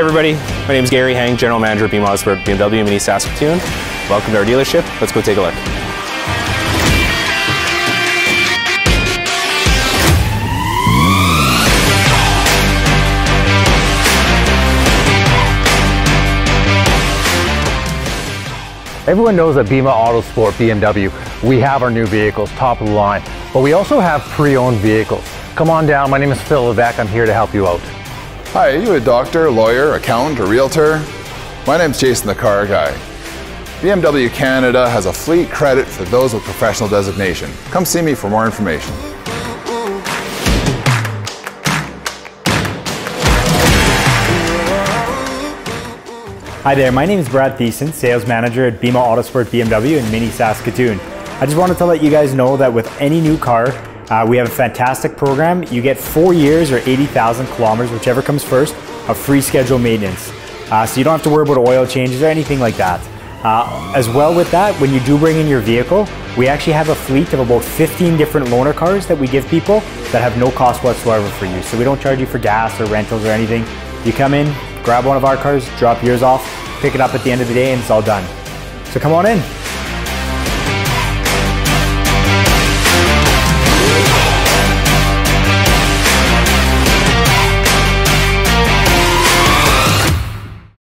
Everybody, my name is Gary Hang, General Manager at Autosport BMW Mini Saskatoon. Welcome to our dealership. Let's go take a look. Everyone knows that Bema Autosport BMW, we have our new vehicles, top of the line, but we also have pre-owned vehicles. Come on down, my name is Phil Levesque, I'm here to help you out. Hi, are you a doctor, lawyer, accountant, or realtor? My name's Jason the Car Guy. BMW Canada has a fleet credit for those with professional designation. Come see me for more information. Hi there, my name is Brad Thiessen, Sales Manager at Bema Autosport BMW in Mini Saskatoon. I just wanted to let you guys know that with any new car, uh, we have a fantastic program. You get four years or 80,000 kilometers, whichever comes first, of free schedule maintenance. Uh, so you don't have to worry about oil changes or anything like that. Uh, as well with that, when you do bring in your vehicle, we actually have a fleet of about 15 different loaner cars that we give people that have no cost whatsoever for you. So we don't charge you for gas or rentals or anything. You come in, grab one of our cars, drop yours off, pick it up at the end of the day, and it's all done. So come on in.